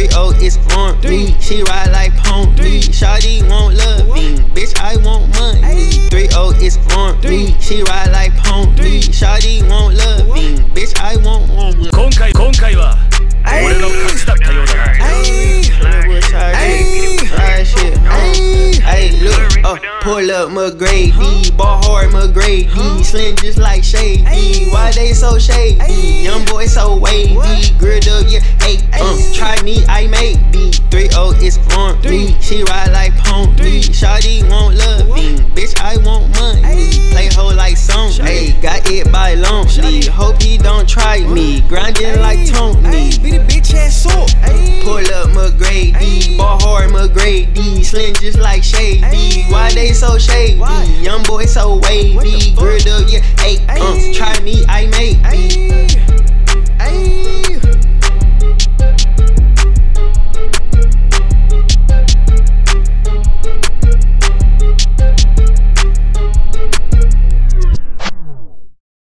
3-0 is on me. She ride like pony. Shawty won't love me. Bitch, I want money. 3-0 is on me. She ride like pony. Shawty won't love me. Bitch, I want money. 今回今回は俺の勝ちだったようだな Hey, look, uh, pull up McGrady, ball hard McGrady, slim just like Shady. Why they so shady? Young boy so wavy, grilled I make B. 3-0 is on me, she ride like pony. Shawty won't love me, bitch, I want money. Play hoe like song, hey, got it by lonely. Hope he don't try me, grinding like Tony. Beat a bitch ass up. Pull up McGrady, ball hard McGrady, slim just like Shady. Why they so shady? Young boy so wavy, grilled up, yeah, hey, um, try me, I make. Ayy.